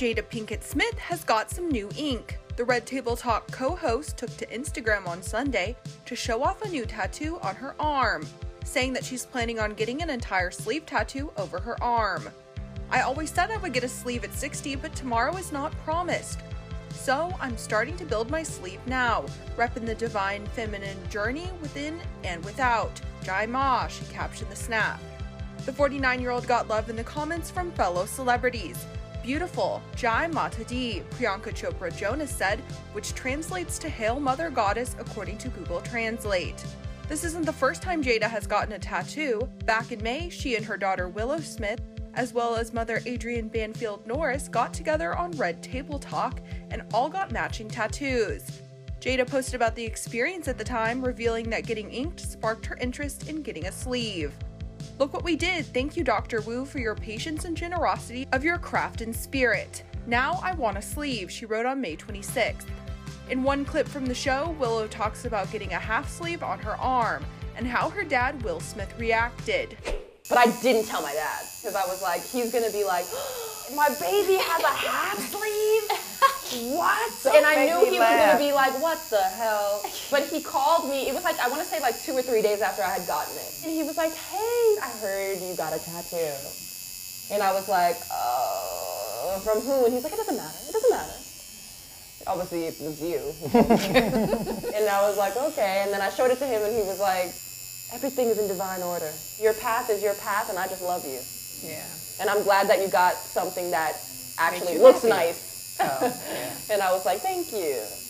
Jada Pinkett Smith has got some new ink. The Red Table Talk co host took to Instagram on Sunday to show off a new tattoo on her arm, saying that she's planning on getting an entire sleeve tattoo over her arm. I always said I would get a sleeve at 60, but tomorrow is not promised. So I'm starting to build my sleeve now, repping the divine feminine journey within and without. Jai Ma, she captioned the snap. The 49 year old got love in the comments from fellow celebrities. Beautiful, Jai Mata Di, Priyanka Chopra Jonas said, which translates to Hail Mother Goddess according to Google Translate. This isn't the first time Jada has gotten a tattoo. Back in May, she and her daughter Willow Smith, as well as mother Adrienne Banfield Norris, got together on Red Table Talk and all got matching tattoos. Jada posted about the experience at the time, revealing that getting inked sparked her interest in getting a sleeve. Look what we did. Thank you, Dr. Woo, for your patience and generosity of your craft and spirit. Now I want a sleeve, she wrote on May 26th. In one clip from the show, Willow talks about getting a half sleeve on her arm and how her dad, Will Smith, reacted. But I didn't tell my dad because I was like, he's gonna be like, my baby has a half sleeve? What? Don't and I knew he laugh. was gonna be like, what the hell? But he called me, it was like, I wanna say like two or three days after I had gotten it. And he was like, hey, I heard you got a tattoo. And I was like, oh, from who? And he's like, it doesn't matter, it doesn't matter. Obviously, it was you. and I was like, okay. And then I showed it to him, and he was like, everything is in divine order. Your path is your path, and I just love you. Yeah. And I'm glad that you got something that actually looks happy. nice. Yeah. and I was like, thank you.